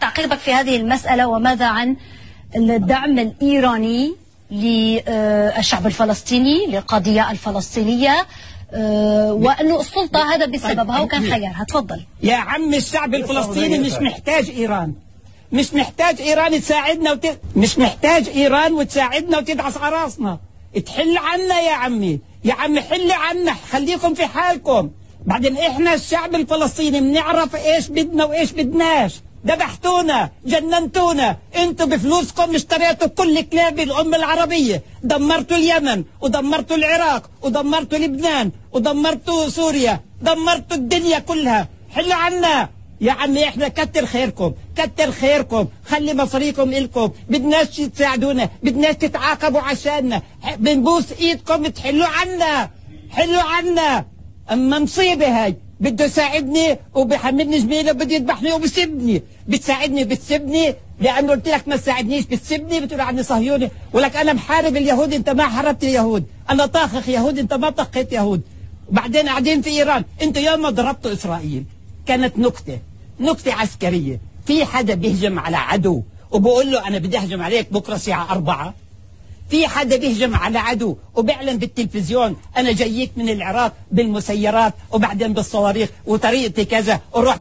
تعقيبك في هذه المسألة وماذا عن الدعم الإيراني للشعب الفلسطيني للقضية الفلسطينية؟ آه، وأنه السلطة هذا بسببها وكان خيارها. تفضل. يا عم الشعب الفلسطيني مش محتاج إيران. مش محتاج إيران تساعدنا وت... مش محتاج إيران وتساعدنا وتدعس على راسنا تحل عنا يا عمي. يا عم حل عنا خليكم في حالكم. بعدين إحنا الشعب الفلسطيني بنعرف إيش بدنا وإيش بدناش. ذبحتونا جننتونا. أنتوا بفلوسكم اشتريتوا كل كلاب الأمة العربية. دمرتوا اليمن ودمرتوا العراق ودمرتوا لبنان ودمرتوا سوريا. دمرتوا الدنيا كلها. حلوا عنا. يا عمي إحنا كتر خيركم كتر خيركم. خلي مصاريكم إلكم. بدناش تساعدونا بدناش تتعاقبوا عشاننا. بنبوس إيدكم تحلوا عنا. حلوا عنا. أما مصيبة هاي. بده يساعدني وبيحملني زميلة بده يذبحني وبسبني. بتساعدني بتسبني؟ لأنه قلت لك ما تساعدنيش بتسبني؟ بتقول عني صهيوني. ولك أنا محارب اليهود أنت ما حاربت اليهود. أنا طاخخ يهود أنت ما طخيت يهود. وبعدين قاعدين في إيران. أنت يوم ما ضربتوا إسرائيل كانت نكتة نكتة عسكرية. في حدا بيهجم على عدو وبقول له أنا بدي أهجم عليك بكرة الساعة أربعة. في حدا بيهجم على عدو وبيعلن بالتلفزيون أنا جايك من العراق بالمسيرات وبعدين بالصواريخ وطريقتي كذا وروح